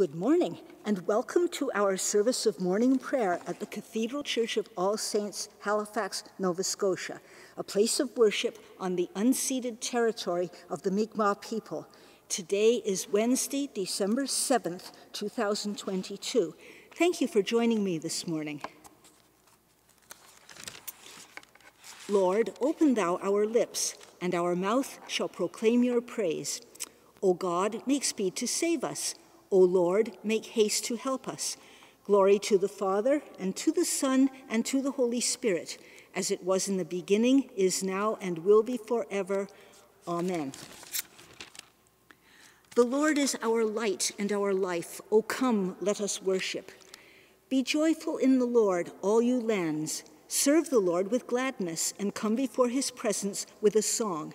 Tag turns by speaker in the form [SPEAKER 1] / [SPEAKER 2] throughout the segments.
[SPEAKER 1] Good morning, and welcome to our service of morning prayer at the Cathedral Church of All Saints, Halifax, Nova Scotia, a place of worship on the unceded territory of the Mi'kmaq people. Today is Wednesday, December 7th, 2022. Thank you for joining me this morning. Lord, open thou our lips, and our mouth shall proclaim your praise. O God, make speed to save us. O Lord, make haste to help us. Glory to the Father, and to the Son, and to the Holy Spirit, as it was in the beginning, is now, and will be forever. Amen. The Lord is our light and our life. O come, let us worship. Be joyful in the Lord, all you lands. Serve the Lord with gladness, and come before his presence with a song.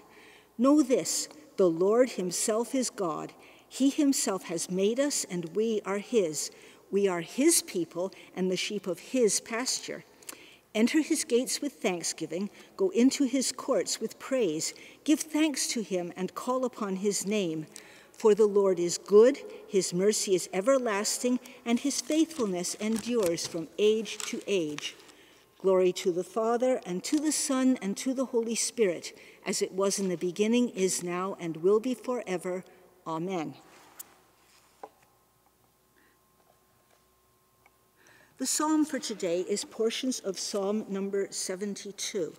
[SPEAKER 1] Know this the Lord himself is God. He himself has made us, and we are his. We are his people and the sheep of his pasture. Enter his gates with thanksgiving, go into his courts with praise. Give thanks to him and call upon his name. For the Lord is good, his mercy is everlasting, and his faithfulness endures from age to age. Glory to the Father, and to the Son, and to the Holy Spirit, as it was in the beginning, is now, and will be forever. Amen. The psalm for today is portions of Psalm number 72.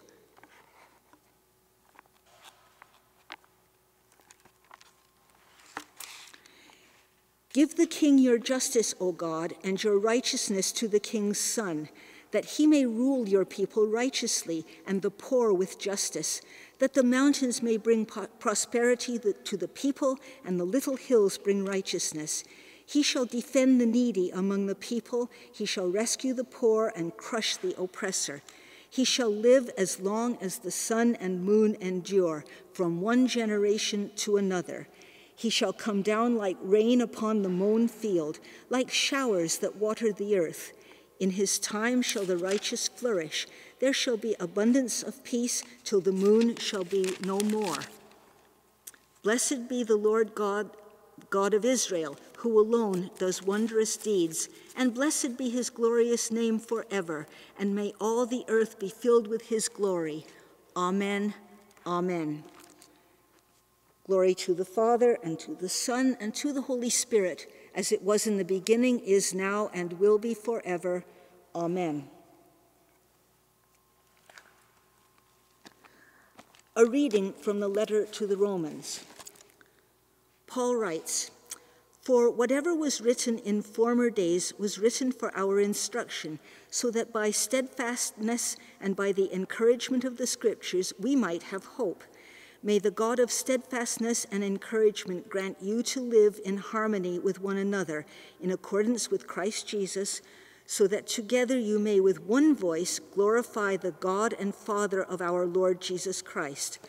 [SPEAKER 1] Give the king your justice, O God, and your righteousness to the king's son, that he may rule your people righteously and the poor with justice, that the mountains may bring prosperity to the people and the little hills bring righteousness. He shall defend the needy among the people. He shall rescue the poor and crush the oppressor. He shall live as long as the sun and moon endure, from one generation to another. He shall come down like rain upon the mown field, like showers that water the earth. In his time shall the righteous flourish. There shall be abundance of peace till the moon shall be no more. Blessed be the Lord God God of Israel, who alone does wondrous deeds, and blessed be his glorious name forever, and may all the earth be filled with his glory. Amen. Amen. Glory to the Father, and to the Son, and to the Holy Spirit, as it was in the beginning, is now, and will be forever. Amen. A reading from the letter to the Romans. Paul writes, For whatever was written in former days was written for our instruction, so that by steadfastness and by the encouragement of the Scriptures we might have hope. May the God of steadfastness and encouragement grant you to live in harmony with one another, in accordance with Christ Jesus, so that together you may with one voice glorify the God and Father of our Lord Jesus Christ.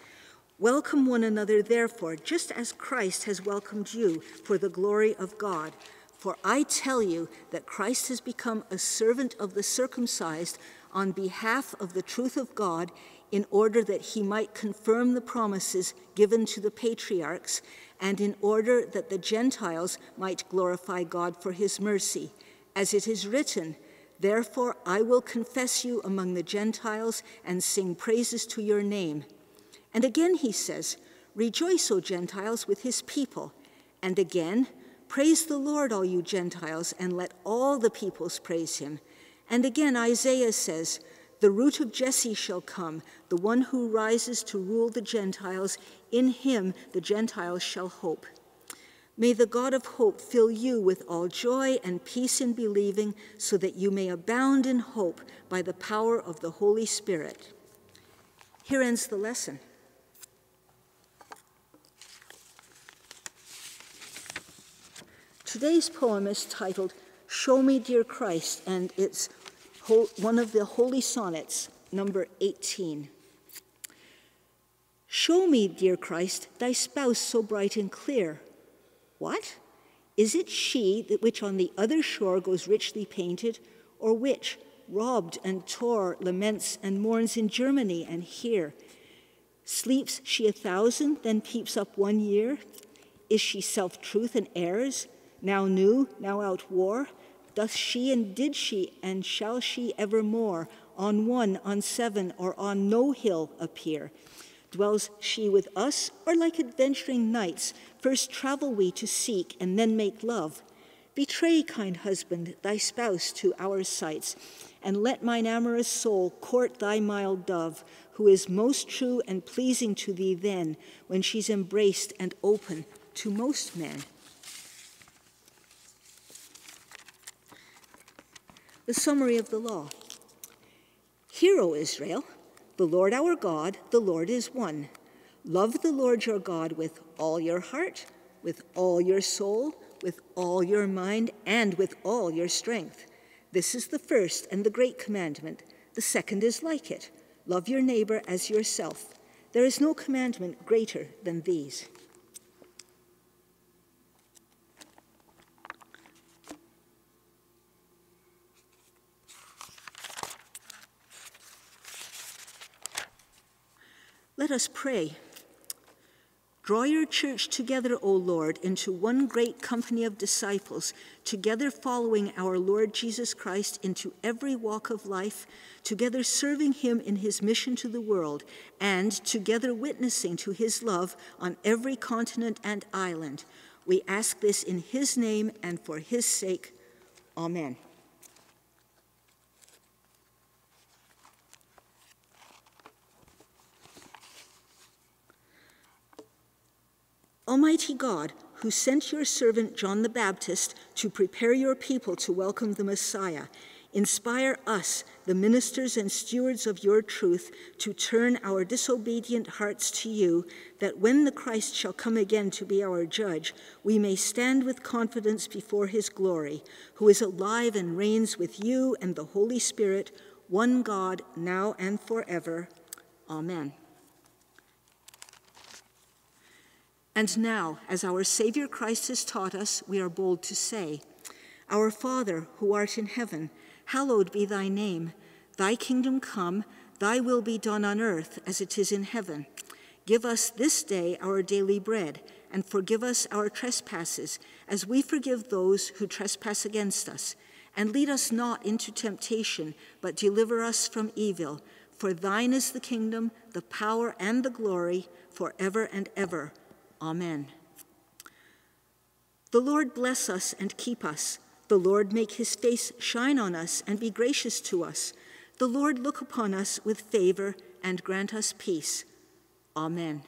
[SPEAKER 1] Welcome one another, therefore, just as Christ has welcomed you for the glory of God. For I tell you that Christ has become a servant of the circumcised on behalf of the truth of God, in order that he might confirm the promises given to the patriarchs, and in order that the Gentiles might glorify God for his mercy. As it is written, Therefore I will confess you among the Gentiles and sing praises to your name. And again he says, Rejoice, O Gentiles, with his people. And again, Praise the Lord, all you Gentiles, and let all the peoples praise him. And again, Isaiah says, The root of Jesse shall come, the one who rises to rule the Gentiles. In him the Gentiles shall hope. May the God of hope fill you with all joy and peace in believing, so that you may abound in hope by the power of the Holy Spirit. Here ends the lesson. Today's poem is titled Show Me, Dear Christ, and it's one of the holy sonnets, number 18. Show me, dear Christ, thy spouse so bright and clear. What? Is it she that which on the other shore goes richly painted, or which, robbed and tore, laments and mourns in Germany and here? Sleeps she a thousand, then peeps up one year? Is she self truth and errs? Now new, now out war? Doth she and did she and shall she evermore on one, on seven, or on no hill appear? Dwells she with us, or like adventuring knights, first travel we to seek and then make love? Betray, kind husband, thy spouse to our sights, and let mine amorous soul court thy mild dove, who is most true and pleasing to thee then, when she's embraced and open to most men. The summary of the law. Hear, O Israel, the Lord our God, the Lord is one. Love the Lord your God with all your heart, with all your soul, with all your mind, and with all your strength. This is the first and the great commandment. The second is like it love your neighbor as yourself. There is no commandment greater than these. Let us pray. Draw your church together, O Lord, into one great company of disciples, together following our Lord Jesus Christ into every walk of life, together serving him in his mission to the world, and together witnessing to his love on every continent and island. We ask this in his name and for his sake. Amen. Almighty God, who sent your servant John the Baptist to prepare your people to welcome the Messiah, inspire us, the ministers and stewards of your truth, to turn our disobedient hearts to you, that when the Christ shall come again to be our judge, we may stand with confidence before his glory, who is alive and reigns with you and the Holy Spirit, one God, now and forever. Amen. And now, as our Savior Christ has taught us, we are bold to say, Our Father, who art in heaven, hallowed be thy name. Thy kingdom come, thy will be done on earth as it is in heaven. Give us this day our daily bread, and forgive us our trespasses, as we forgive those who trespass against us. And lead us not into temptation, but deliver us from evil. For thine is the kingdom, the power, and the glory, forever and ever. Amen. The Lord bless us and keep us. The Lord make his face shine on us and be gracious to us. The Lord look upon us with favor and grant us peace. Amen.